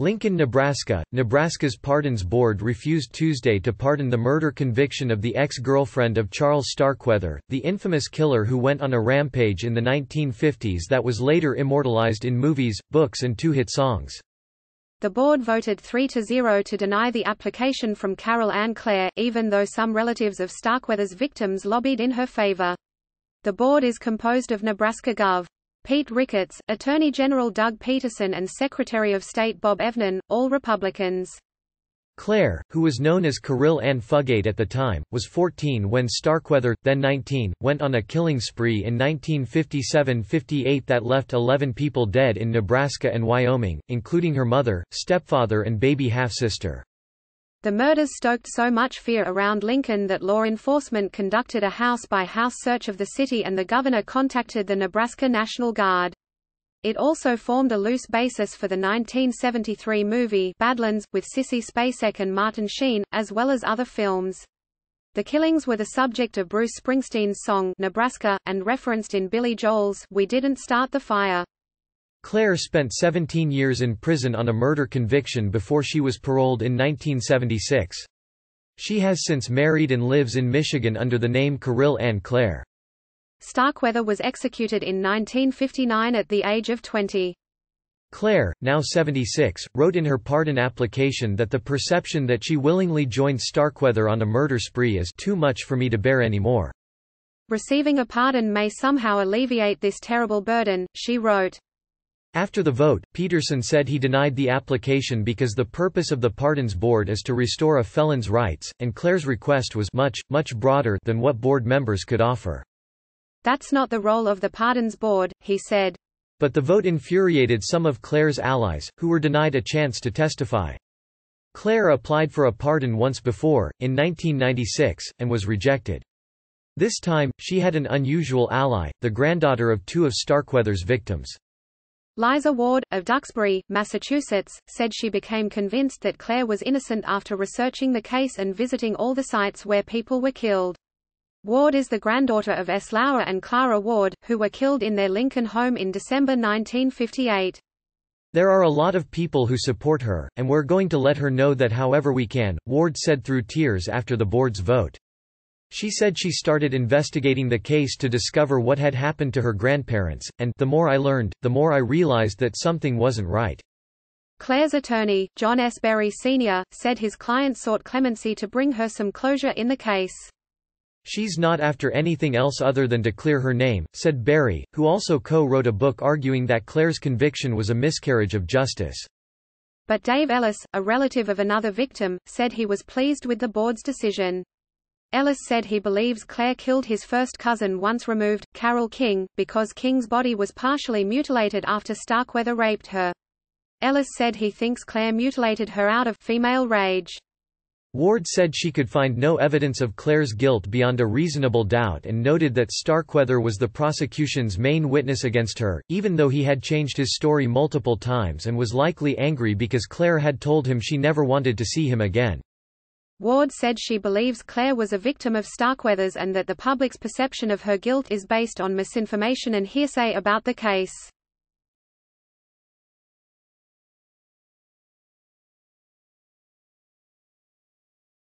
Lincoln, Nebraska. Nebraska's Pardons Board refused Tuesday to pardon the murder conviction of the ex-girlfriend of Charles Starkweather, the infamous killer who went on a rampage in the 1950s that was later immortalized in movies, books and two hit songs. The board voted 3–0 to deny the application from Caril Ann Clair, even though some relatives of Starkweather's victims lobbied in her favor. The board is composed of Nebraska Gov. Pete Ricketts, Attorney General Doug Peterson and Secretary of State Bob Evnen, all Republicans. Clair, who was known as Caril Ann Fugate at the time, was 14 when Starkweather, then 19, went on a killing spree in 1957–58 that left 11 people dead in Nebraska and Wyoming, including her mother, stepfather and baby half-sister. The murders stoked so much fear around Lincoln that law enforcement conducted a house-by-house -house search of the city and the governor contacted the Nebraska National Guard. It also formed a loose basis for the 1973 movie Badlands, with Sissy Spacek and Martin Sheen, as well as other films. The killings were the subject of Bruce Springsteen's song Nebraska, and referenced in Billy Joel's We Didn't Start the Fire. Clair spent 17 years in prison on a murder conviction before she was paroled in 1976. She has since married and lives in Michigan under the name Caril Ann Clair. Starkweather was executed in 1959 at the age of 20. Clair, now 76, wrote in her pardon application that the perception that she willingly joined Starkweather on a murder spree is too much for me to bear anymore. Receiving a pardon may somehow alleviate this terrible burden, she wrote. After the vote, Peterson said he denied the application because the purpose of the Pardons Board is to restore a felon's rights, and Clair's request was much, much broader than what board members could offer. That's not the role of the Pardons Board, he said. But the vote infuriated some of Clair's allies, who were denied a chance to testify. Clair applied for a pardon once before, in 1996, and was rejected. This time, she had an unusual ally, the granddaughter of two of Starkweather's victims. Liza Ward, of Duxbury, Massachusetts, said she became convinced that Clair was innocent after researching the case and visiting all the sites where people were killed. Ward is the granddaughter of S. Lauer and Clara Ward, who were killed in their Lincoln home in December 1958. There are a lot of people who support her, and we're going to let her know that however we can, Ward said through tears after the board's vote. She said she started investigating the case to discover what had happened to her grandparents, and the more I learned, the more I realized that something wasn't right. Clair's attorney, John S. Berry Sr., said his client sought clemency to bring her some closure in the case. She's not after anything else other than to clear her name, said Berry, who also co-wrote a book arguing that Clair's conviction was a miscarriage of justice. But Dave Ellis, a relative of another victim, said he was pleased with the board's decision. Ellis said he believes Clair killed his first cousin once removed, Carol King, because King's body was partially mutilated after Starkweather raped her. Ellis said he thinks Clair mutilated her out of female rage. Ward said she could find no evidence of Clair's guilt beyond a reasonable doubt and noted that Starkweather was the prosecution's main witness against her, even though he had changed his story multiple times and was likely angry because Clair had told him she never wanted to see him again. Ward said she believes Clair was a victim of Starkweather's and that the public's perception of her guilt is based on misinformation and hearsay about the case.